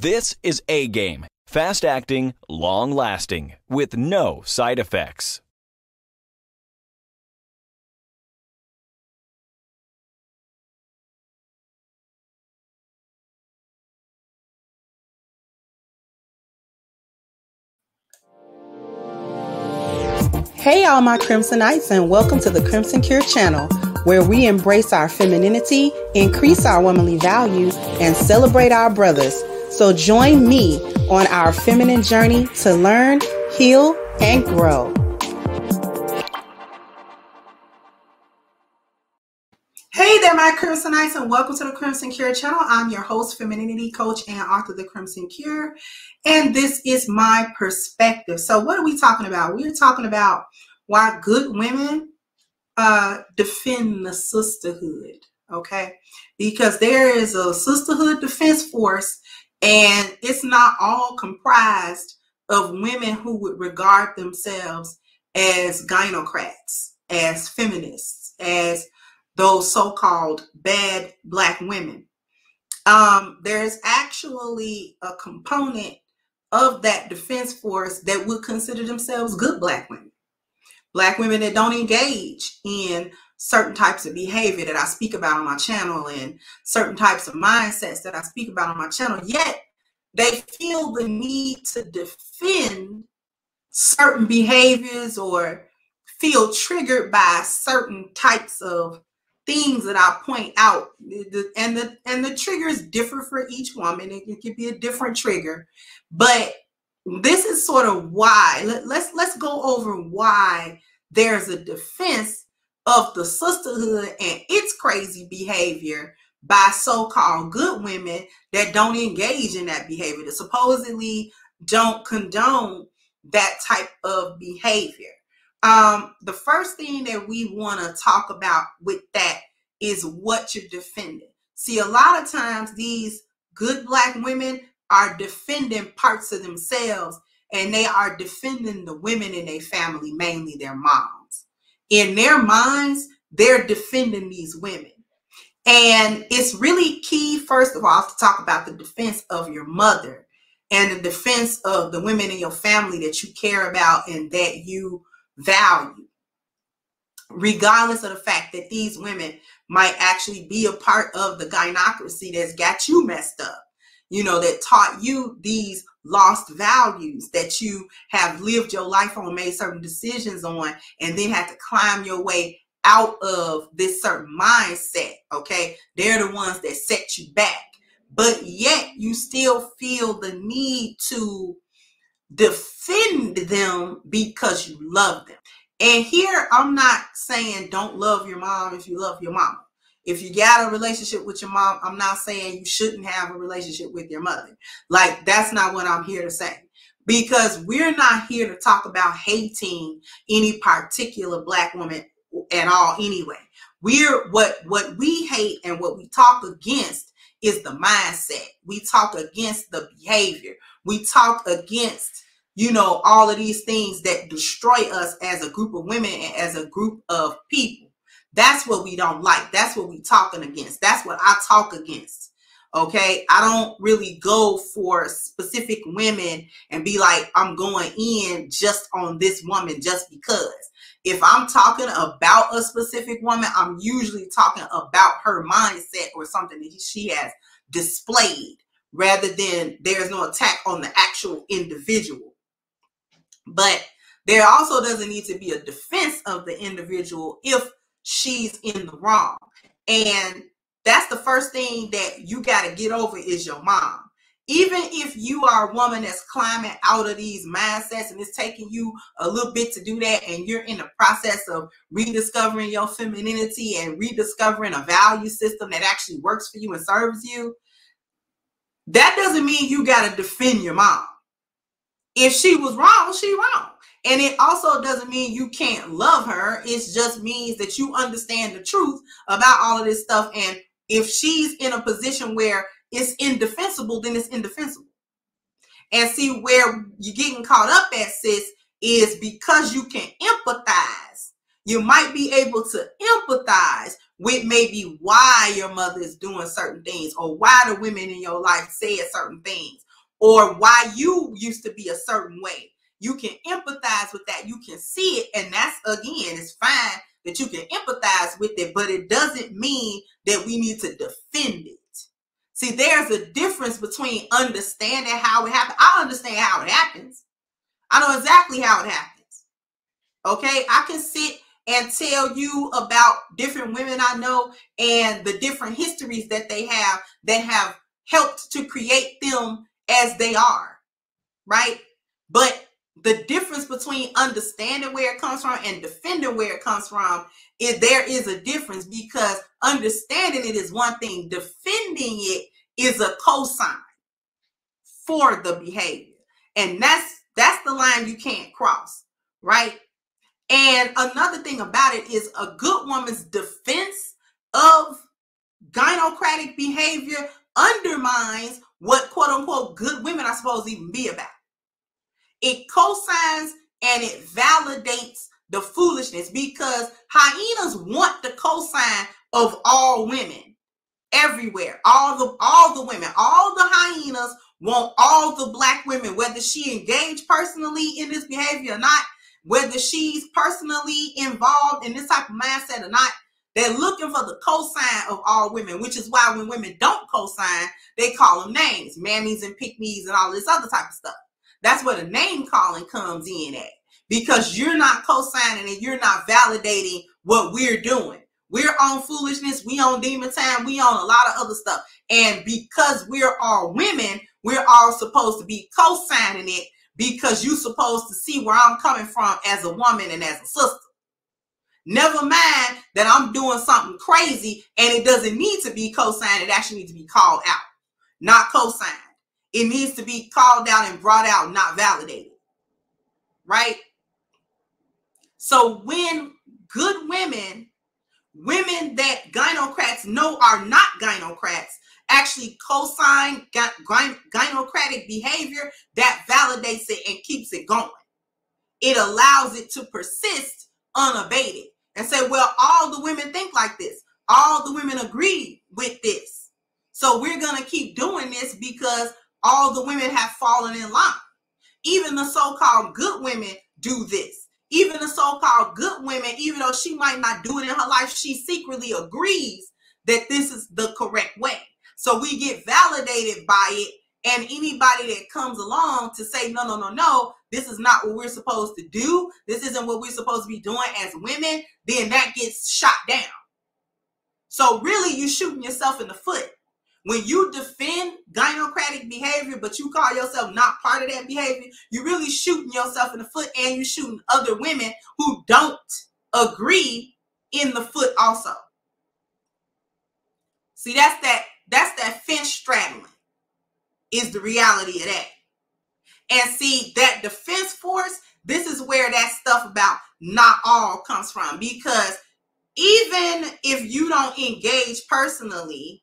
This is A Game. Fast acting, long lasting, with no side effects. Hey, all my Crimsonites, and welcome to the Crimson Cure channel, where we embrace our femininity, increase our womanly values, and celebrate our brothers. So join me on our feminine journey to learn, heal, and grow. Hey there, my Crimsonites, and welcome to the Crimson Cure channel. I'm your host, femininity coach, and author of The Crimson Cure, and this is my perspective. So, what are we talking about? We're talking about why good women uh, defend the sisterhood, okay? Because there is a sisterhood defense force, and it's not all comprised of women who would regard themselves as gynocrats, as feminists, as those so-called bad black women. Um, there's actually a component of that defense force that would consider themselves good black women. Black women that don't engage in certain types of behavior that I speak about on my channel and certain types of mindsets that I speak about on my channel, yet they feel the need to defend certain behaviors or feel triggered by certain types of things that I point out, and the and the triggers differ for each woman. It, it could be a different trigger, but this is sort of why. Let, let's let's go over why there's a defense of the sisterhood and its crazy behavior by so-called good women that don't engage in that behavior, that supposedly don't condone that type of behavior. Um, the first thing that we want to talk about with that is what you're defending. See, a lot of times these good black women are defending parts of themselves and they are defending the women in their family, mainly their moms. In their minds, they're defending these women. And it's really key, first of all, to talk about the defense of your mother and the defense of the women in your family that you care about and that you value regardless of the fact that these women might actually be a part of the gynocracy that's got you messed up, you know, that taught you these lost values that you have lived your life on, made certain decisions on, and then had to climb your way out of this certain mindset. Okay. They're the ones that set you back. But yet you still feel the need to defend them because you love them. And here, I'm not saying don't love your mom if you love your mom. If you got a relationship with your mom, I'm not saying you shouldn't have a relationship with your mother. Like, that's not what I'm here to say. Because we're not here to talk about hating any particular black woman at all anyway. We're what what we hate and what we talk against is the mindset. We talk against the behavior. We talk against you know, all of these things that destroy us as a group of women and as a group of people. That's what we don't like. That's what we talking against. That's what I talk against. Okay. I don't really go for specific women and be like, I'm going in just on this woman just because. If I'm talking about a specific woman, I'm usually talking about her mindset or something that she has displayed rather than there's no attack on the actual individual. But there also doesn't need to be a defense of the individual if she's in the wrong. And that's the first thing that you got to get over is your mom. Even if you are a woman that's climbing out of these mindsets and it's taking you a little bit to do that, and you're in the process of rediscovering your femininity and rediscovering a value system that actually works for you and serves you, that doesn't mean you got to defend your mom if she was wrong, she wrong. And it also doesn't mean you can't love her. It just means that you understand the truth about all of this stuff. And if she's in a position where it's indefensible, then it's indefensible. And see where you're getting caught up at, sis, is because you can empathize. You might be able to empathize with maybe why your mother is doing certain things or why the women in your life said certain things or why you used to be a certain way. You can empathize with that. You can see it. And that's again, it's fine that you can empathize with it, but it doesn't mean that we need to defend it. See, there's a difference between understanding how it happens. I understand how it happens. I know exactly how it happens. Okay, I can sit and tell you about different women I know and the different histories that they have that have helped to create them as they are, right? But the difference between understanding where it comes from and defending where it comes from is there is a difference because understanding it is one thing, defending it is a cosign for the behavior. And that's that's the line you can't cross, right? And another thing about it is a good woman's defense of gynocratic behavior undermines what quote unquote good women are supposed to even be about. It cosigns and it validates the foolishness because hyenas want the cosign of all women everywhere. All the all the women, all the hyenas want all the black women, whether she engaged personally in this behavior or not whether she's personally involved in this type of mindset or not, they're looking for the cosign of all women, which is why when women don't cosign, they call them names, mammies and pick-me's and all this other type of stuff. That's where the name calling comes in at because you're not co-signing and you're not validating what we're doing. We're on foolishness, we on demon time, we on a lot of other stuff. And because we're all women, we're all supposed to be co-signing it because you're supposed to see where I'm coming from as a woman and as a sister. Never mind that I'm doing something crazy and it doesn't need to be co-signed. It actually needs to be called out, not co-signed. It needs to be called out and brought out, not validated. Right? So when good women, women that gynocrats know are not gynocrats, actually co-sign gynocratic behavior that validates it and keeps it going. It allows it to persist unabated and say, well, all the women think like this. All the women agree with this. So we're going to keep doing this because all the women have fallen in line. Even the so-called good women do this. Even the so-called good women, even though she might not do it in her life, she secretly agrees that this is the correct way. So we get validated by it. And anybody that comes along to say, no, no, no, no, this is not what we're supposed to do. This isn't what we're supposed to be doing as women, then that gets shot down. So really, you're shooting yourself in the foot. When you defend gynocratic behavior, but you call yourself not part of that behavior, you're really shooting yourself in the foot and you're shooting other women who don't agree in the foot also. See, that's that that's that fence straddling, is the reality of that. And see, that defense force, this is where that stuff about not all comes from. Because even if you don't engage personally,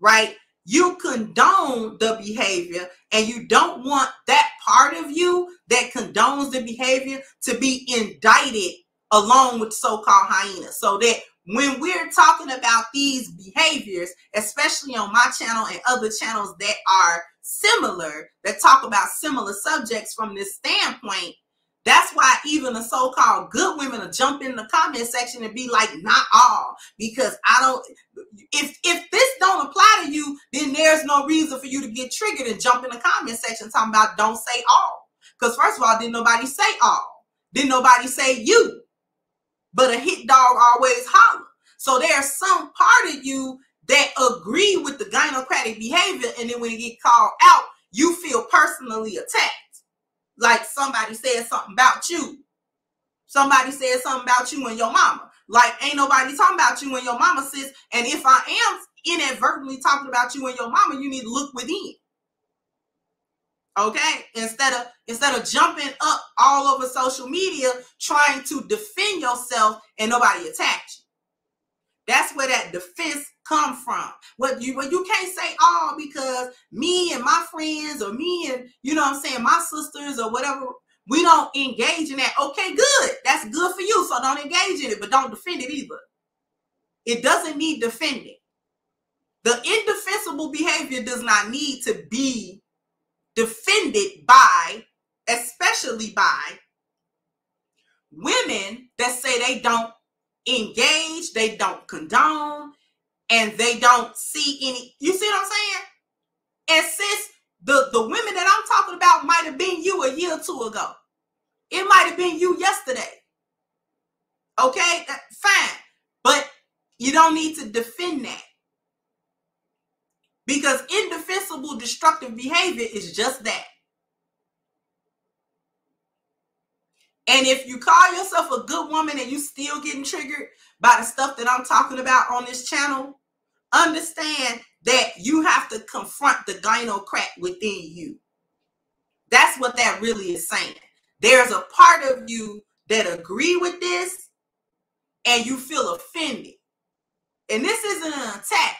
right, you condone the behavior and you don't want that part of you that condones the behavior to be indicted along with so-called hyenas. So that when we're talking about these behaviors, especially on my channel and other channels that are similar, that talk about similar subjects from this standpoint, that's why even the so-called good women will jump in the comment section and be like, not all, because I don't if if don't apply to you, then there's no reason for you to get triggered and jump in the comment section talking about don't say all. Because first of all, didn't nobody say all. Didn't nobody say you but a hit dog always holler. So there's some part of you that agree with the gynocratic behavior, and then when it get called out, you feel personally attacked. Like somebody said something about you. Somebody said something about you and your mama. Like ain't nobody talking about you and your mama, sis. And if I am inadvertently talking about you and your mama, you need to look within. Okay? Instead of instead of jumping up all over social media trying to defend yourself and nobody attack you. That's where that defense come from. What you what you can't say all because me and my friends or me and you know i'm saying my sisters or whatever we don't engage in that okay good that's good for you so don't engage in it but don't defend it either it doesn't need defending the indefensible behavior does not need to be defended by, especially by women that say they don't engage, they don't condone, and they don't see any. You see what I'm saying? And since the, the women that I'm talking about might have been you a year or two ago, it might have been you yesterday. Okay, fine. But you don't need to defend that. Because indefensible destructive behavior is just that. And if you call yourself a good woman and you still getting triggered by the stuff that I'm talking about on this channel, understand that you have to confront the gynocrat within you. That's what that really is saying. There's a part of you that agree with this and you feel offended. And this isn't an attack.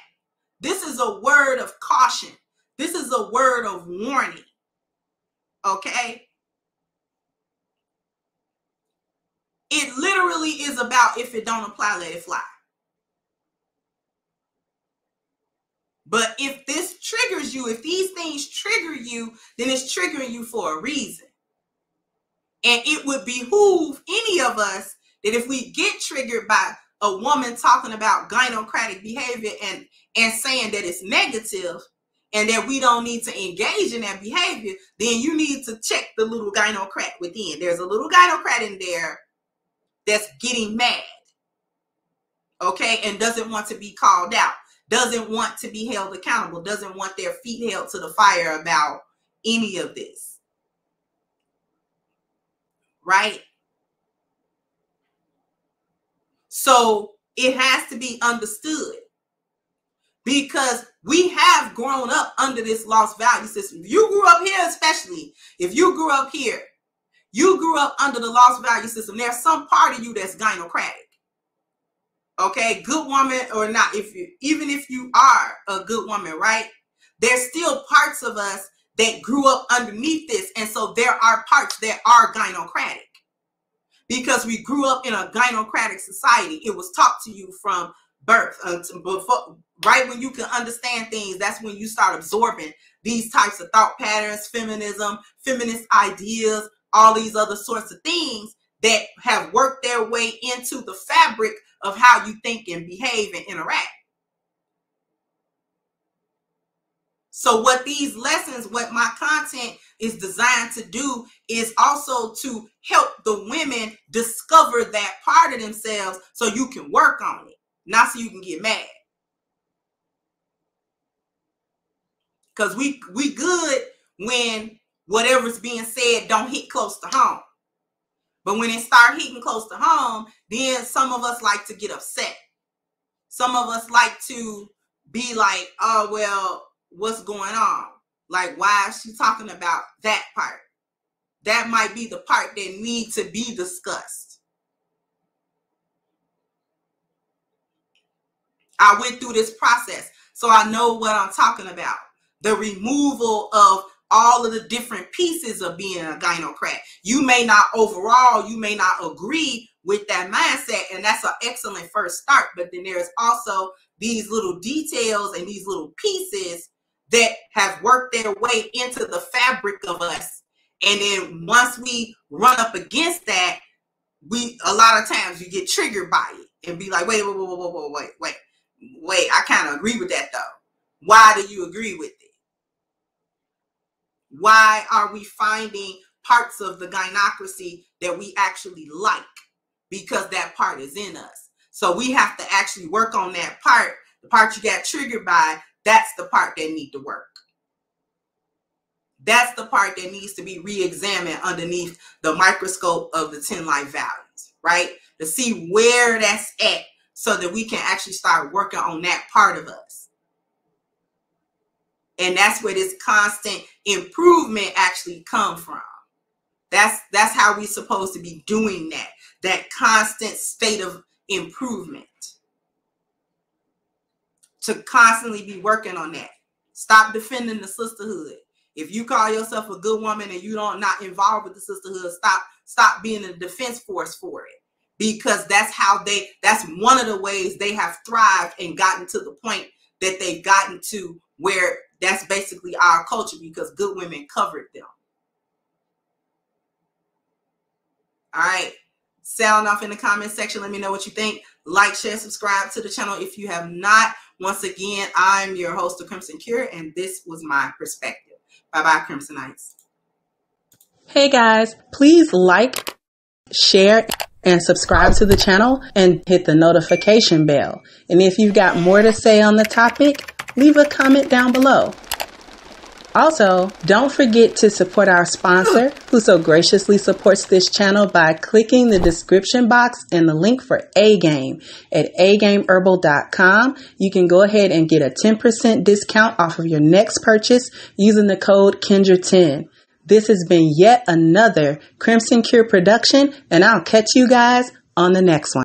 This is a word of caution. This is a word of warning. Okay? It literally is about if it don't apply, let it fly. But if this triggers you, if these things trigger you, then it's triggering you for a reason. And it would behoove any of us that if we get triggered by a woman talking about gynocratic behavior and and saying that it's negative and that we don't need to engage in that behavior, then you need to check the little gynocrat within. There's a little gynocrat in there that's getting mad, okay, and doesn't want to be called out, doesn't want to be held accountable, doesn't want their feet held to the fire about any of this. Right? So it has to be understood because we have grown up under this lost value system. You grew up here, especially if you grew up here, you grew up under the lost value system. There's some part of you that's gynocratic. Okay, good woman or not, if you even if you are a good woman, right? There's still parts of us that grew up underneath this, and so there are parts that are gynocratic because we grew up in a gynocratic society. It was taught to you from birth uh, until before, right when you can understand things. That's when you start absorbing these types of thought patterns, feminism, feminist ideas, all these other sorts of things that have worked their way into the fabric of how you think and behave and interact. So, what these lessons, what my content is designed to do, is also to help the women discover that part of themselves so you can work on it, not so you can get mad. Because we we good when whatever's being said don't hit close to home. But when it start hitting close to home, then some of us like to get upset. Some of us like to be like, oh well, what's going on. Like, why is she talking about that part? That might be the part that need to be discussed. I went through this process, so I know what I'm talking about. The removal of all of the different pieces of being a gynocrat. You may not overall, you may not agree with that mindset, and that's an excellent first start. But then there's also these little details and these little pieces that have worked their way into the fabric of us. And then once we run up against that, we a lot of times you get triggered by it and be like, wait, wait, wait, wait, wait, wait, wait, wait. I kind of agree with that though. Why do you agree with it? Why are we finding parts of the gynocracy that we actually like? Because that part is in us. So we have to actually work on that part, the part you got triggered by, that's the part that need to work. That's the part that needs to be re-examined underneath the microscope of the 10 life values, right? To see where that's at so that we can actually start working on that part of us. And that's where this constant improvement actually come from. That's that's how we're supposed to be doing that. That constant state of improvement to constantly be working on that. Stop defending the sisterhood. If you call yourself a good woman and you don't not involved with the sisterhood, stop stop being a defense force for it. Because that's how they that's one of the ways they have thrived and gotten to the point that they've gotten to where that's basically our culture because good women covered them. All right. Sound off in the comment section. Let me know what you think. Like, share, subscribe to the channel if you have not. Once again, I'm your host of Crimson Cure, and this was my perspective. Bye bye, Crimsonites. Hey guys, please like, share, and subscribe to the channel and hit the notification bell. And if you've got more to say on the topic, leave a comment down below. Also, don't forget to support our sponsor who so graciously supports this channel by clicking the description box and the link for A Game at agameherbal.com. You can go ahead and get a 10% discount off of your next purchase using the code Kendra10. This has been yet another Crimson Cure production, and I'll catch you guys on the next one.